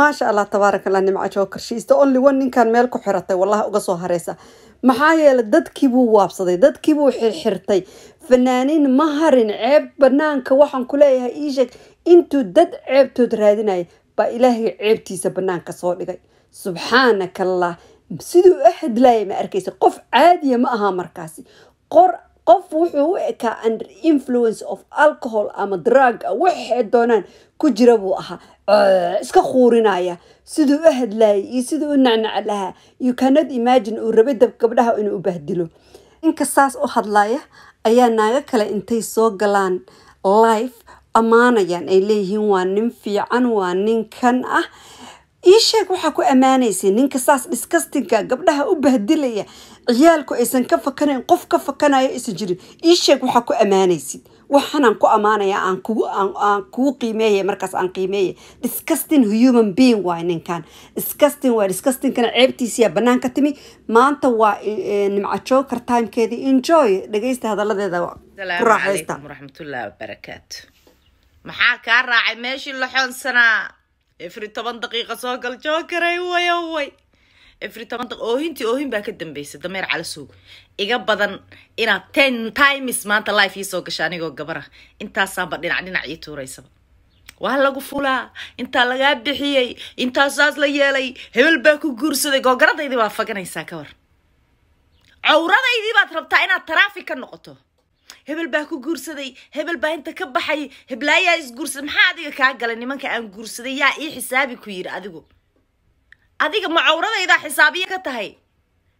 maasha allah tabaaraka allah nimco jookar shiista only one ninkan meel ku xiratay wallahi uga soo hareysa maxaa yeelay dadkiibuu waabsaday dadkiibuu xirxirtay. Fanaaniin ma harin ceeb banaanka waxaan ku leeyahay iisheeg intuu dad ceebtood raadinaya baa ilaahay ceebtiisa banaanka soo dhigay. Subxaanaka allah. Siduu u hadlaaya ma arkaysa. Qof caadiya ma aha markaasi. Qor qof wuxuu u ekaa under influence of alcohol ama drug waxay doonaan ku jira buu ahaa. Iska quurinaya siduu u hadlaayay iyo siduu u nacnac lahaa you cannot imagine uu rabay dab gabdhaha inuu u bahdilo. Ninka saas u hadlaya ayaa naago kale intay soo galaan life ammaanayaan. Ay leeyihiin waa nin fiican waa ninkan ah. Ii sheeg waxaa ku ammaanaysay ninka saas disgustinka gabdhaha u bahdilaya ciyaalku aysan ka fakanayn qof ka fakanayo aysan jirin. Ii sheeg waxaa ku ammaanaysid. Waxaanaan ku ammaanaya aan kugu aan kugu qiimeeya markaas aan qiimeeya disgusting human being waay ninkan. Disgusting waa disgustingkana ceebtiisiyaa banaanka timi. Maanta waa nimco joker timekeedii enjoy dhagaysta hadaladeeda. Ku raaxaysta. calaykum waraxmatullaahi wabarakaatu. Maxaa kaa raacay meeshii loxoonsanaa efri toban daqiiqa soo gal jookaray wayo way daq oohintii oohin baa ka dambaysa dameer calasow iga badan inaad ten times maanta life ii soo gasha anigoo gabara. Intaasaanba dhinac dhinac ii tuuraysaba. Waa lagu fulaa. Intaa lagaa bixiyey. Intaa saas la yeelay. Hebel baa ku guursaday. Googaradaydii baa faganaysaa ka war. Cawradaydii baad rabtaa inaad taraafik ka noqoto. Hebel baa ku guursaday. Hebel baa inta ka baxay. Heblaayaa isguursaday maxaa adiga kaa galay? Nimanka aan guursaday yaa ii xisaabi ku yidhi adigu adiga ma cawradaydaa xisaabiye ka tahay?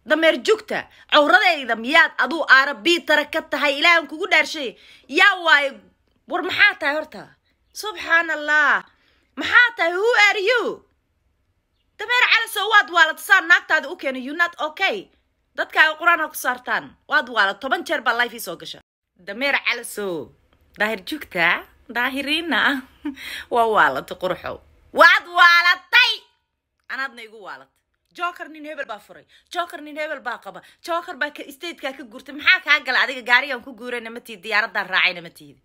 Dameer jugta cawradayda miyaad aduu aarabiitara ka tahay? Ilaahan kugu dhaarshay. Yaa waayo war maxaa tahay horta? Subxaan allah maxaa tahay? Who are you? Dameer calasow waad waalata saa naagtaada u keenay? You not okay. Dadkaaga qur'aan ha ku saartaan. Waad waala toban jeer baa life ii soo gasha. Dameer calasow daahir jugta daahiriina waa waalatay qurxow waad waalatay anaadna igu waalat joker nin hebel baa furay. Joker nin hebel baa qaba. Joker baa ka statekaa ka guurtay maxaa kaa gala? Adiga gaarigan ku guurayna ma tiidi diyaaraddaan raacayna ma tiidi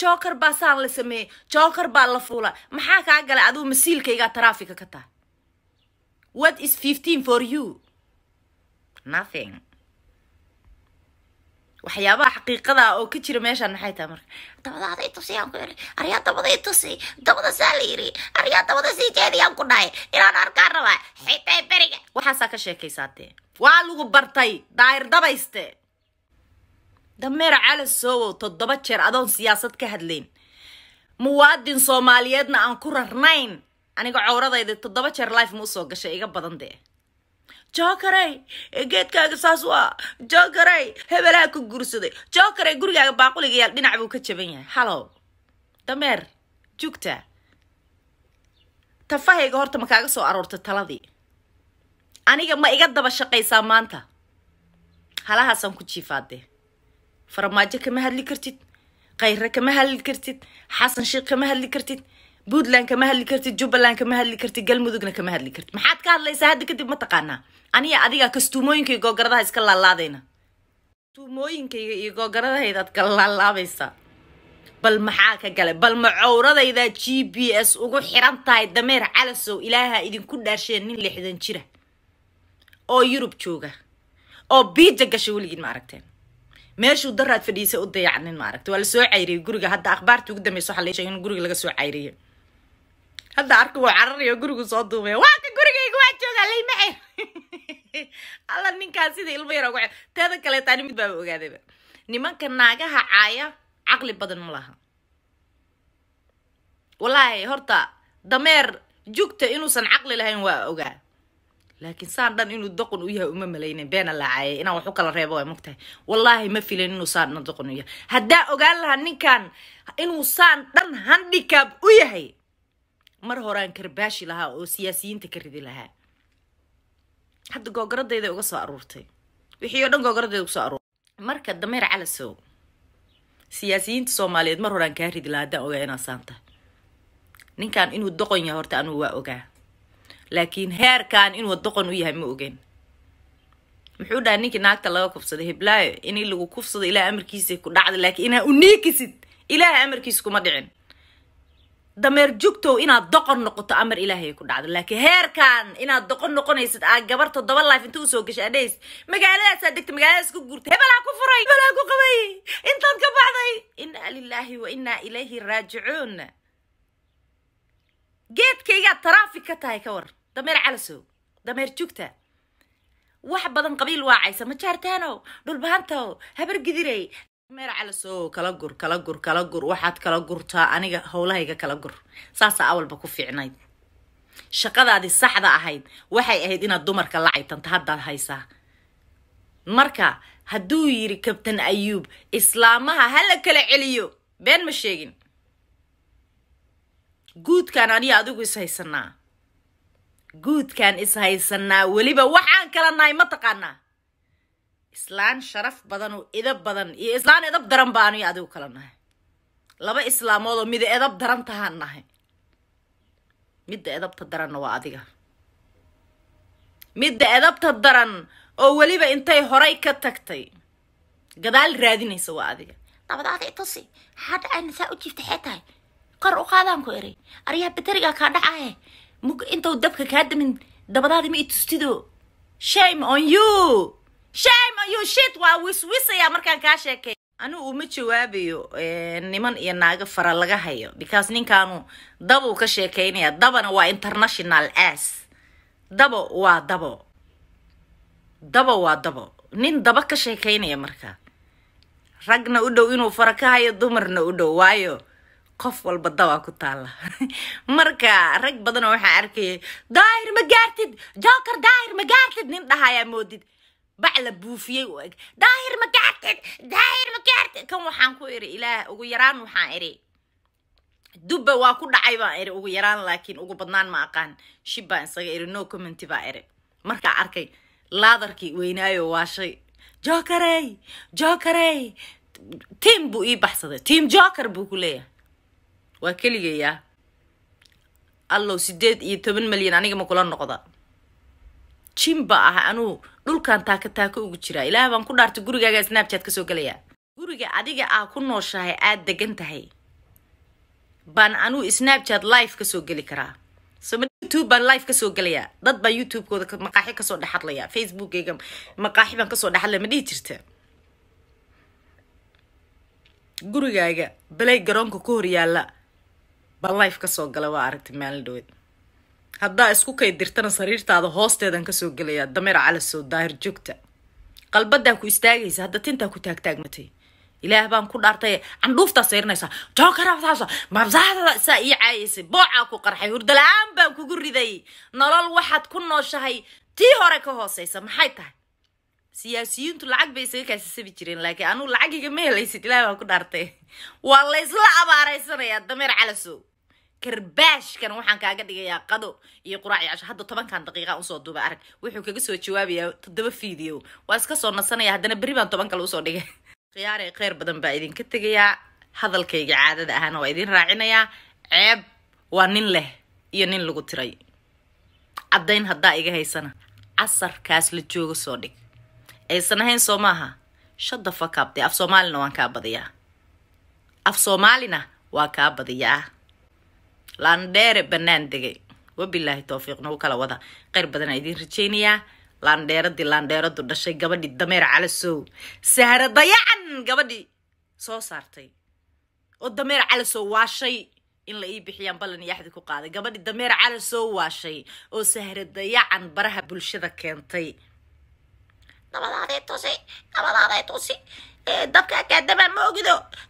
joker baa saan la sameeyey. Joker baa la fuula maxaa kaa galay adigu masiilkaygaa taraafika ka tahay what is fifteen for you? Nothing waxyaabaha xaqiiqada oo ka jira meeshaan maxay tahay marka? Dabadaada i tusi aan ku yiri aryaa dabada i tusi dabada saa la yiri aryaa dabada sii jeediyaan ku dhahay. Inaan arkaan rabaa. Xitay beriga. Waxaasaa ka sheekaysaatee waa lagu bartay. Daayir dabayste. Dameer calasowow toddoba jeer adoon siyaasad ka hadlayn muwaadin soomaaliyeedna aan ku rarnayn. Aniga cowradayda toddoba jeer life ma u soo gashay. Iga badan dee jokarey geedkaaga saas waa jokarey hebelaha ku guursaday jokarey gurigaaga baaquliga yaal dhinac buu ka jaban yahay. Hallow dameer jugta. Tafahayga horta ma kaaga soo aroortay taladii. Aniga ma iga daba shaqaysaa maanta. Halahaasaan ku jiifaadee farmaajo kama hadli kartid khayre kama hadli kartid xasan sheekh kama hadli kartid puntland kama hadli kartid jubbaland kama hadli kartid galmudugna kama hadli kartid maxaad ka hadlaysaa hadda kadib ma taqaanaa. Aniga adigaa kastuumooyinka iyo googaradaha iska laalaadayna. Kastuumooyinkayga iyo googaradahaydaad kala laalaabaysaa bal maxaa ka galay? Bal ma cowradaydaa g b s ugu xiran tahay dameer calasow ilaaha idinku dhaasheen nin lixdan jira? Oo yurub jooga. Oo biija gasha weligiin ma aragteen. Meeshuu daraad fadhiisa u dayacnin ma aragta waa la soo cayriyay guriga? Hadda akhbaartii ugu dambeysa waxaa la in guriga laga soo cayriyay hadda arka wuu cararayo gurigu soo duumaya waaka gurigayga waa joogaa layma xir alla ninkaas sida ilmo yar ugu teeda kaleeta ani mid baaba ogaadayba. Nimanka naagaha caaya caqli badan ma laha. Wallaahi horta dameer jugta inuusan caqli lahayn waa ogaa. Laakiin saan dhan inuu doqon u yahay uma malaynin beena laacayay inaan wax u kala reebo waa mogtahay wallaahi ma filin inuu saan dhan doqon u yahay. Haddaa ogaan lahaa ninkan inuu saan dhan handicab u yahay mar horaan karbaashi lahaa oo siyaasiyiinta ka ridi lahaa. Hadda googaradayda uga soo aruurtay. Wixii oo dhan googaradayda uga soo aruurtay marka dameer calasow siyaasiyiinta soomaaliyeed mar horaan kaa ridi lahaa haddaan ogaa inaa saan tahay ninkan inuu doqon yahay horta anugu waa ogaa. Laakiin heerkan inuu doqon u yahay ma ogen muxuu dhahay ninkii naagta laga kufsaday heblaayo in lagu kufsado ilaah amarkiisa ku dhacda laakiin inaa uniikisid ilaah amarkiisa kuma dhicin dameer jugtow inaad doqon noqoto amar ilaahay ku dhacdo. Laakiin heerkan inaad doqon noqonaysid aa gabar toddoba life inta u soo gashay adhays magaaladaasaa degta magaaladaas ku guurtay hebelaa ku furay hebelaa ku qabay intaad ka baxday. Inaa lilaahi wa inaa ilayhi raajicuun. Geedkaygaad taraafig ka tahay ka war dameer calasow dameer jugta. Wax badan qabiil waacaysa majaartaanow dhulbahantow habar gidirey calasow kala gur kala gur kala gur. Waxaad kala gurtaa aniga howlahayga kala gur. Saasaa awalba ku fiicnayd. Shaqadaadii saxda ahayd. Waxay ahayd inaad dumarka la caytanta haddaad haysaa. Marka hadduu yidhi kabtan ayuub islaamaha hala kala celiyo. Been ma sheegin. Guudkaan aniga adigu is haysanaa guudkaan is haysanaa weliba waxaan kala nahay ma taqaanaa islaan sharaf badan oo edab badan iyo islaan edab daran baa aniga adigu kala nahay. Laba islaamood oo mida edab daran tahaan nahay. Midda edabta daranna waa adiga. Midda edabta daran oo weliba intay horay ka tagtay. Gadaal raadinaysa waa adiga. Dabadaada itusi maxaa dhacayna saa u jiifta xee tahay kor u qaadaan ku eray. Aryaa baterigaa kaa dhacaye mug intuu dabka kaa damin. Dabadaada ma itustido. Shame on you. Shame you shit waa wiswisayaa markaan kaa sheekay. Anigu uma jawaabayo niman iyo naago fara laga hayo because ninkaanu dabuu ka sheekaynaya dabana waa international as dabo waa dabo. Dabo waa dabo. Nin daba ka sheekaynaya marka. Ragna u dhow inuu fara ka hayo dumarna u dhow. Waayo qof walba dabaa ku taalla. Marka rag badanoo waxaa arkayay daahir ma gaartid! Joker daahir ma gaartid! Nin dhahayaa moodid bac la buufiyey u eg daahir ma gaartid daahir ma gaartid kan waxaan ku iri ilaah ugu yaraan waxaan iri dubba waa ku dhacay baan iri ugu yaraan laakiin ugu badnaan ma aqaan shib baan isaga iri no commenty baa iri markaa arkay laadarkii weynaayo waashay jokerey jokerey tiam buu ii baxsaday tiam joker buu ku leeyahay waa keligayaa allow sideed iyo toban malyan aniga ma kula noqda jimba ah anuu dhulkan taaka taaka ugu jiraa ilaah baan ku dhaartay gurigaaga snapchat ka soo gelayaa guriga adiga aa ku nooshahay aad degan tahay. Baan anuu snapchat live ka soo geli karaa. Youtube baan live ka soo gelayaa dad baa youtube-kooda maqaaxi ka soo dhexadlaya facebookeyga maqaaxi baan ka soo dhexadlaya ma dhihi jirta? Gurigaaga balay garoonka ku hor yaalla baan life ka soo gala waa aragtay maalin dhaweed haddaa isku kay dirtana sariirtaada hoosteedan ka soo gelayaa dameer calasow daahir joogta. Qalbadaa ku istaagaysa hadda tintaa ku taagtaagmatay ilaah baan ku dhaartay candhuuftaa sayrinaysaa jookarasaasa mabsaadada saa ii caayaysay boocaa ku qarxay hurdala-aan baan kugu riday. Nolol waxaad ku nooshahay tii hore ka hooseysa maxay tahay? Siyaasiyiintu lacag bay isaga kaasisabi jireen laakiin anugu lacagiga ma helaysid ilaah baan ku dhaartay. Waa laysla abaaraysanayaa dameer calasow karbaashkan waxaan kaaga dhigayaa qado iyo quraac iyo casho. Hadda tobankan daqiiqa u soo duuba arag. Wuxuu kaga soo jawaabayaa toddoba video waa iska soo nasanaya. Haddana berri baan toban kale u soo dhigay. Khiyaarey kheyr badan baa idinka tegayaa hadalkayga caadada ahana waa idin raacinayaa. Ceeb waa nin leh iyo nin lagu tiray. Caddayn haddaa iga haysana. Casarkaas la jooga soo dhig. Aysan ahayn soo maaha. Shadda fakabde af soomaalina waan kaa badiyaa. Af soomaalina waa kaa badiyaa laandheere bannaan degay wabilaahi towfiiq nagu kala wada. Kheyr badanaa idiin rajaynayaa laandheeradii laandheeradu dhashay gabadhii dameer calasow. Sahra dayacan gabadhii soo saartay. Oo dameer calasow waashay. In la ii bixiyaan ballan iyo axdi ku qaaday. Gabadhii dameer calasow waashay. Oo sahra dayacan baraha bulshada keentay. Dabadaaday tusi dabadaaday tusi dabka akaadamaa ma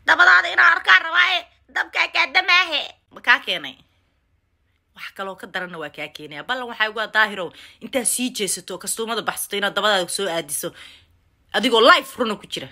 dabadaada inaa arkaa rabaaye dabka akaadamaahe ma kaa keenay? Wax kaloo ka daranna waa kaa keenaya ballan waxaa ugu daahirow intaad sii jeesato kastuumada baxsato inaad dabadaada soo aadiso adigoo life runa ku jira